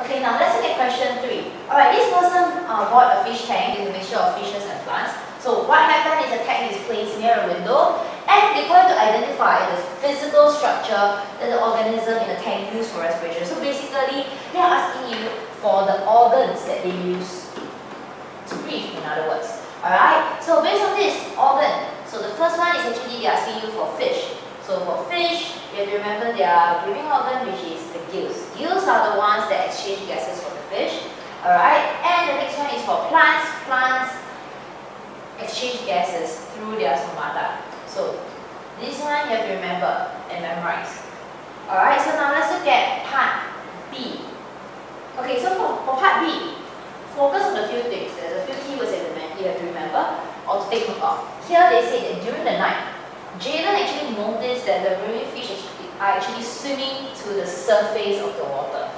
Okay, now let's look at question 3. Alright, this person uh, bought a fish tank with a mixture of fishes and plants. So what happened is a tank is placed near a window and they're going to identify the physical structure that the organism in the tank use for respiration. So basically, they are asking you for the organs that they use to breathe, in other words. Alright, so based on this organ, so the first one is actually they are asking you for fish. So for fish, to remember their breathing organ which is the gills. Gills are the ones that exchange gases for the fish. Alright, and the next one is for plants. Plants exchange gases through their stomata. So this one you have to remember and memorize. Alright, so now let's look at part B. Okay, so for, for part B, focus on a few things. There's a few keywords that you have to remember or to note of. Here they say that during the night, Jalen actually noticed that the marine are actually swimming to the surface of the water.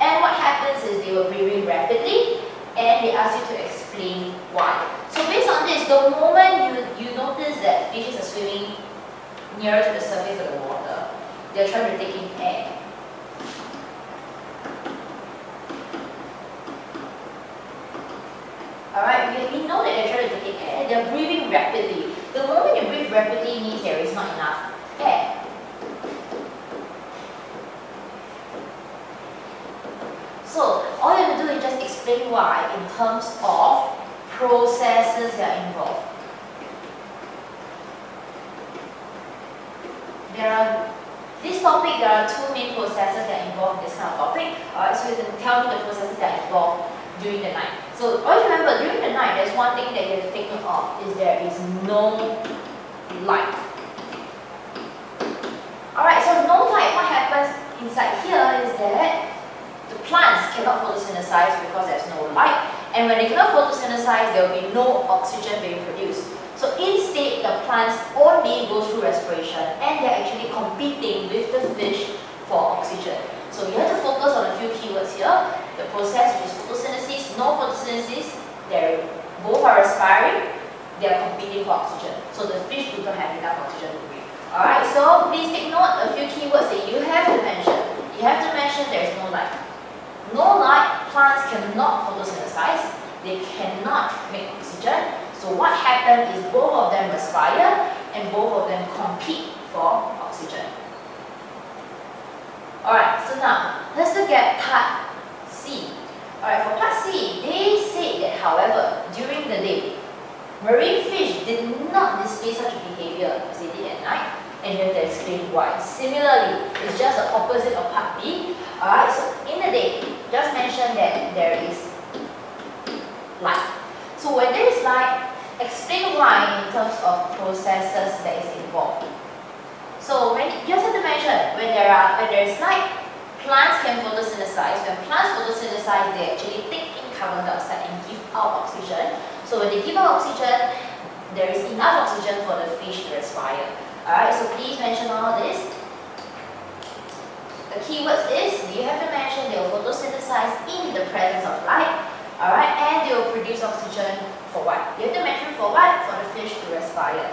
And what happens is they were breathing rapidly and they ask you to explain why. So based on this, the moment you, you notice that fishes are swimming nearer to the surface of the water, they're trying to take in air. Alright, we, we know that they're trying to take in air, they're breathing rapidly. The moment you breathe rapidly means there is not enough air. So, all you have to do is just explain why in terms of processes that are involved. There are, this topic, there are two main processes that are involved in this kind of topic. Alright, so you can tell me the processes that are involved during the night. So always remember, during the night, there's one thing that you have to note of, is there is no light. Alright, so no light, what happens inside here is that plants cannot photosynthesize because there's no light. And when they cannot photosynthesize, there will be no oxygen being produced. So instead, the plants only go through respiration and they're actually competing with the fish for oxygen. So you have to focus on a few keywords here. The process which is photosynthesis, no photosynthesis, they're both are respiring, they are competing for oxygen. So the fish do not have enough oxygen to breathe. Alright, so please take note a few keywords that you have to mention. You have to mention there is no light. No light, plants cannot photosynthesize, they cannot make oxygen. So what happens is both of them respire and both of them compete for oxygen. Alright, so now let's look at part C. Alright, for part C, they say that however, during the day, marine fish did not display such behavior as they did at night and you have to explain why. Similarly, it's just the opposite of part B. Alright, so that there is light. So when there is light, explain why in terms of processes that is involved. So when you have to mention when there are when there is light, plants can photosynthesize. When plants photosynthesize, they actually take in carbon dioxide and give out oxygen. So when they give out oxygen, there is enough oxygen for the fish to respire. Alright, so please mention all this. The keywords is, you have to mention they will photosynthesize in the presence of light, alright, and they will produce oxygen for what? You have to mention for what? For the fish to respire.